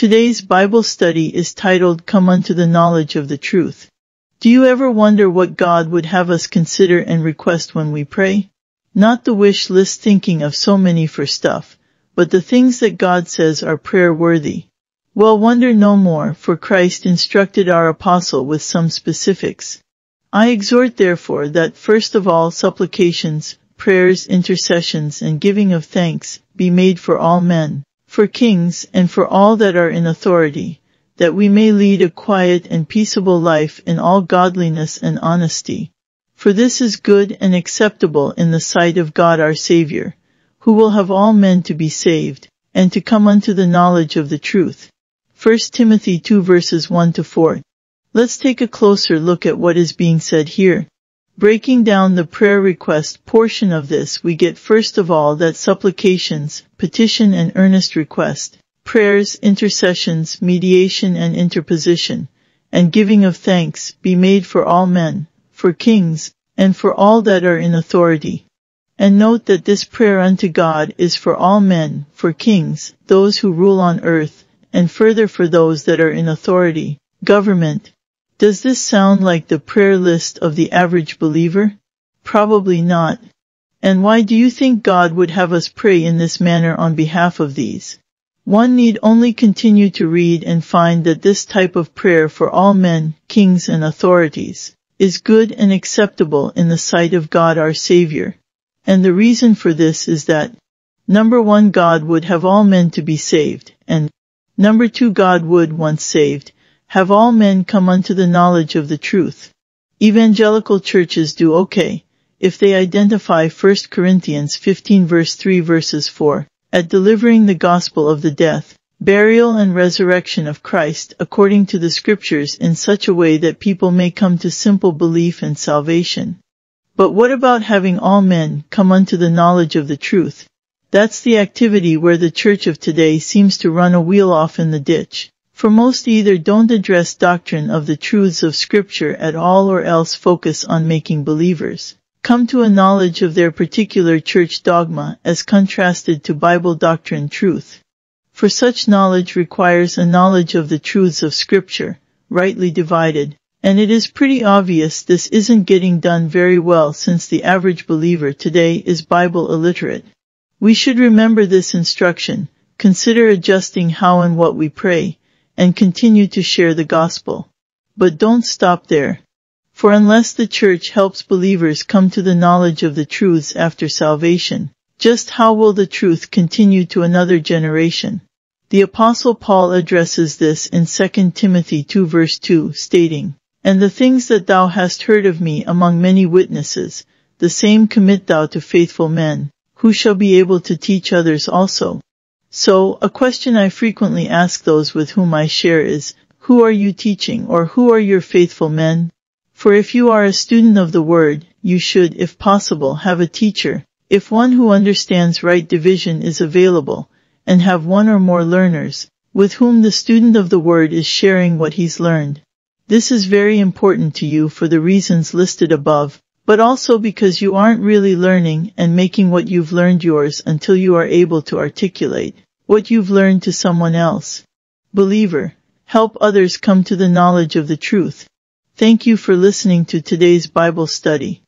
Today's Bible study is titled Come Unto the Knowledge of the Truth. Do you ever wonder what God would have us consider and request when we pray? Not the wish list thinking of so many for stuff, but the things that God says are prayer worthy. Well wonder no more, for Christ instructed our apostle with some specifics. I exhort therefore that first of all supplications, prayers, intercessions, and giving of thanks be made for all men, for kings, and for all that are in authority, that we may lead a quiet and peaceable life in all godliness and honesty. For this is good and acceptable in the sight of God our Savior, who will have all men to be saved, and to come unto the knowledge of the truth. 1 Timothy 2 verses 1 to 4. Let's take a closer look at what is being said here. Breaking down the prayer request portion of this, we get first of all that supplications, petition and earnest request, prayers, intercessions, mediation and interposition, and giving of thanks be made for all men, for kings, and for all that are in authority. And note that this prayer unto God is for all men, for kings, those who rule on earth, and further for those that are in authority, government, does this sound like the prayer list of the average believer? Probably not. And why do you think God would have us pray in this manner on behalf of these? One need only continue to read and find that this type of prayer for all men, kings and authorities is good and acceptable in the sight of God our Savior. And the reason for this is that number one, God would have all men to be saved, and number two, God would, once saved, have all men come unto the knowledge of the truth. Evangelical churches do okay if they identify 1 Corinthians 15 verse 3 verses 4 at delivering the gospel of the death, burial and resurrection of Christ according to the scriptures in such a way that people may come to simple belief and salvation. But what about having all men come unto the knowledge of the truth? That's the activity where the church of today seems to run a wheel off in the ditch. For most either don't address doctrine of the truths of scripture at all or else focus on making believers come to a knowledge of their particular church dogma as contrasted to Bible doctrine truth. For such knowledge requires a knowledge of the truths of scripture, rightly divided, and it is pretty obvious this isn't getting done very well since the average believer today is Bible illiterate. We should remember this instruction, consider adjusting how and what we pray, and continue to share the gospel. But don't stop there. For unless the church helps believers come to the knowledge of the truths after salvation, just how will the truth continue to another generation? The apostle Paul addresses this in 2 Timothy 2 verse 2 stating, And the things that thou hast heard of me among many witnesses, the same commit thou to faithful men, who shall be able to teach others also. So, a question I frequently ask those with whom I share is, who are you teaching or who are your faithful men? For if you are a student of the word, you should, if possible, have a teacher, if one who understands right division is available, and have one or more learners, with whom the student of the word is sharing what he's learned. This is very important to you for the reasons listed above, but also because you aren't really learning and making what you've learned yours until you are able to articulate what you've learned to someone else. Believer, help others come to the knowledge of the truth. Thank you for listening to today's Bible study.